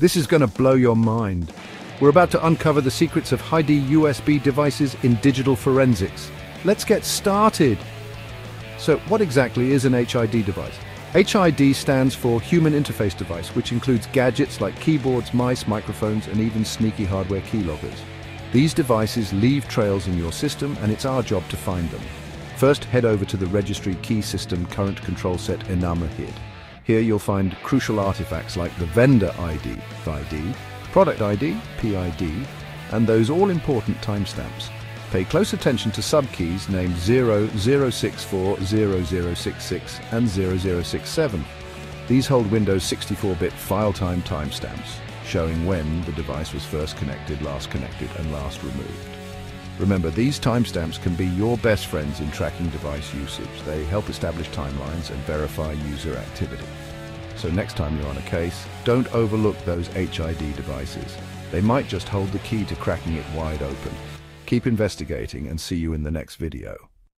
This is going to blow your mind. We're about to uncover the secrets of HID USB devices in digital forensics. Let's get started. So what exactly is an HID device? HID stands for Human Interface Device, which includes gadgets like keyboards, mice, microphones, and even sneaky hardware keyloggers. These devices leave trails in your system, and it's our job to find them. First, head over to the Registry Key System Current Control Set Enum HID. Here you'll find crucial artifacts like the vendor ID, VID, product ID, PID, and those all-important timestamps. Pay close attention to subkeys named 0064, 0066, and 0067. These hold Windows 64-bit file time timestamps, showing when the device was first connected, last connected, and last removed. Remember, these timestamps can be your best friends in tracking device usage. They help establish timelines and verify user activity. So next time you're on a case, don't overlook those HID devices. They might just hold the key to cracking it wide open. Keep investigating and see you in the next video.